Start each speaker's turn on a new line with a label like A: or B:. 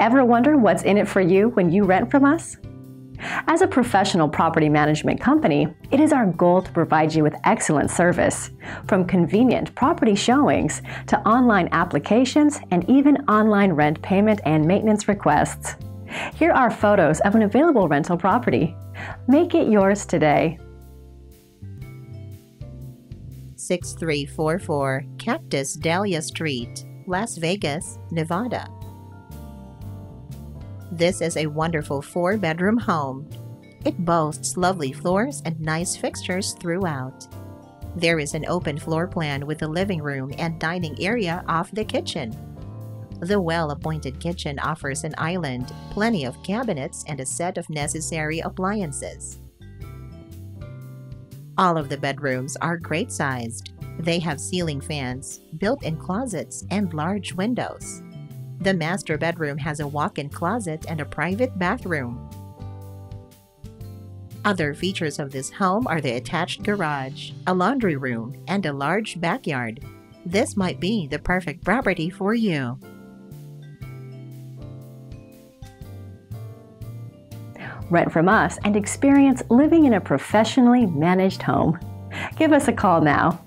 A: Ever wonder what's in it for you when you rent from us? As a professional property management company, it is our goal to provide you with excellent service, from convenient property showings to online applications and even online rent payment and maintenance requests. Here are photos of an available rental property. Make it yours today.
B: 6344 Cactus Dahlia Street, Las Vegas, Nevada. This is a wonderful four bedroom home. It boasts lovely floors and nice fixtures throughout. There is an open floor plan with a living room and dining area off the kitchen. The well appointed kitchen offers an island, plenty of cabinets, and a set of necessary appliances. All of the bedrooms are great sized. They have ceiling fans, built in closets, and large windows. The master bedroom has a walk in closet and a private bathroom. Other features of this home are the attached garage, a laundry room, and a large backyard. This might be the perfect property for you.
A: Rent from us and experience living in a professionally managed home. Give us a call now